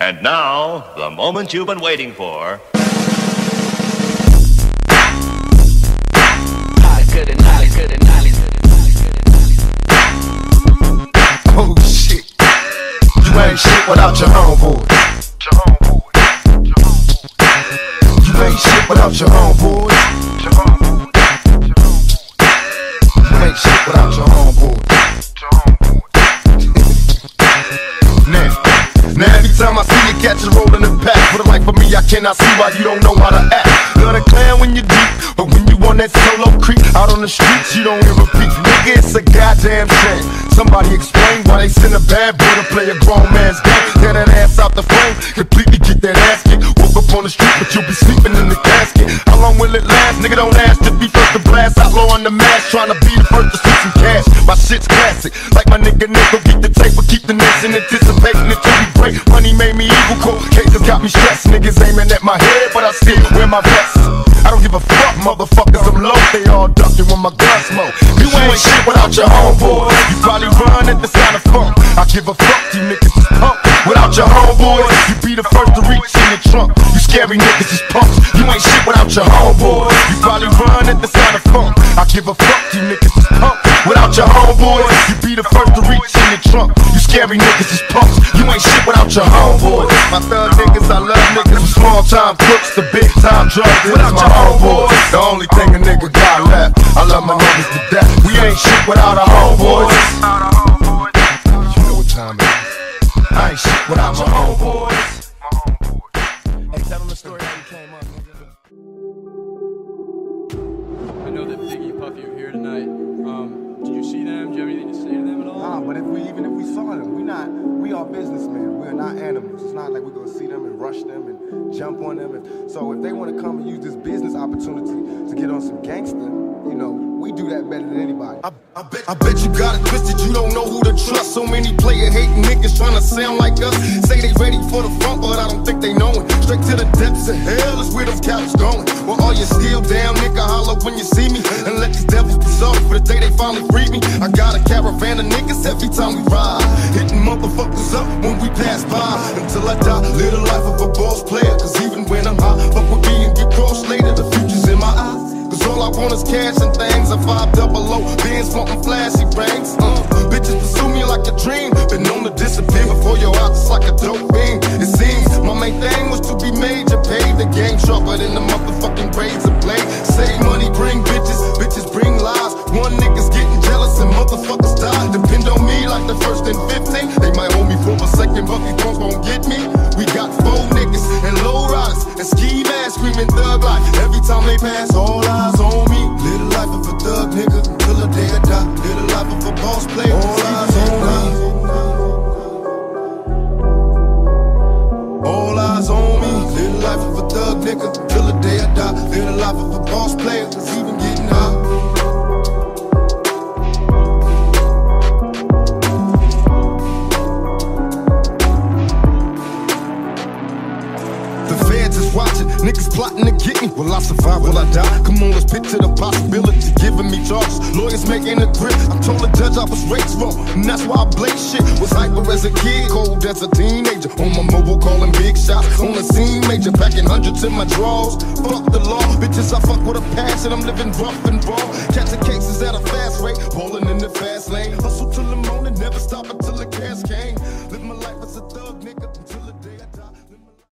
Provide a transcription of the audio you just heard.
And now, the moment you've been waiting for. Oh shit. You ain't shit without your homeboy. You ain't shit without your homeboy. Catch a roll in the pack, for the life of me, I cannot see why you don't know how to act. Love the clan when you're deep, but when you on that solo creep out on the streets, you don't hear a beat. Nigga, it's a goddamn shame. Somebody explain why they send a bad boy to play a grown man's game. Tear that ass out the frame, completely get that ass kicked. Woke up on the street, but you'll be sleeping in the casket. How long will it last? Nigga, don't ask to be first to blast. Outlaw on the mask, trying to be the first to see some cash. My shit's classic, like my nigga Nick, get the tape, but keep the nation anticipating until we break. Money made me evil, cold cases got me stressed. Niggas aiming at my head, but I still wear my vest. I don't give a fuck, motherfuckers, I'm low. They all ducking when my gun smoke. You ain't shit without your homeboy. You probably run at the sound of funk. I give a fuck, you niggas is punk. Without your homeboys, you be the first to reach in the trunk. You scary niggas is punks. You ain't shit without your homeboys. You probably run at the sound of funk. I give a fuck, you niggas is punk. Without your homeboys, you be the first to reach in the trunk. You scary niggas is punks. You ain't shit without your homeboys. My thug niggas, I love niggas from small time crooks to big time drugs. Without my homeboys, the only thing a nigga got left. I love my niggas to death. We ain't shit without our homeboys. You know what time it is. I ain't shit without my homeboys. Hey, tell them the story how you came up. I know that Biggie and Puffy are here tonight. Um, did you see them? Do you have anything to say to them at all? Nah, but if we even if we saw them, we not we are businessmen. Not animals. It's not like we're gonna see them and rush them and jump on them. So if they want to come and use this business opportunity to get on some gangster, you know, we do that better than anybody. I, I, bet, I bet you got it twisted, you don't know who to trust. So many player hating niggas trying to sound like us. Say they ready for the front, but I don't think they know it. Straight to the depths of hell is where them cowards going. Well, all you still down, nigga, holler when you see me. And let these devils for the day they finally free me. I got a caravan of niggas every time we ride. Hitting motherfuckers up when we pass by. Until I die, live the life of a boss player. Cause even when I'm high, fuck with me and get crossed later. The future's in my eyes. Cause all I want is cash and things. A five double O, being smoking flashy rings. Uh, bitches pursue me like a dream. Been known to disappear before your eyes, it's like a dope beam. It seems my main thing was to be major, pay the game sharper than the motherfucking motherfuckers die. Depend on me like the first and 15. They might hold me for a second, but these punks won't get me. We got four niggas and low riders and ski masks screaming thug life. Every time they pass, all eyes on me. Live the life of a thug nigga till the day I die. Live the life of a boss player. All eyes on me. All eyes on me. Live the life of a thug nigga till the day I die. Live the life of a boss player. Cause even getting high. Is watching, niggas plotting to get me. Will I survive? Will I die? Come on, let's picture the possibility. Giving me charges, lawyers making a grip. I told the judge I was raised wrong, and that's why I blaze shit. Was hyper as a kid, cold as a teenager. On my mobile, calling big shots. On the scene, major, packing hundreds in my drawers. Fuck the law, bitches, I fuck with a passion. I'm living rough and raw. Catching cases at a fast rate, balling in the fast lane. Hustle till the morning, never stop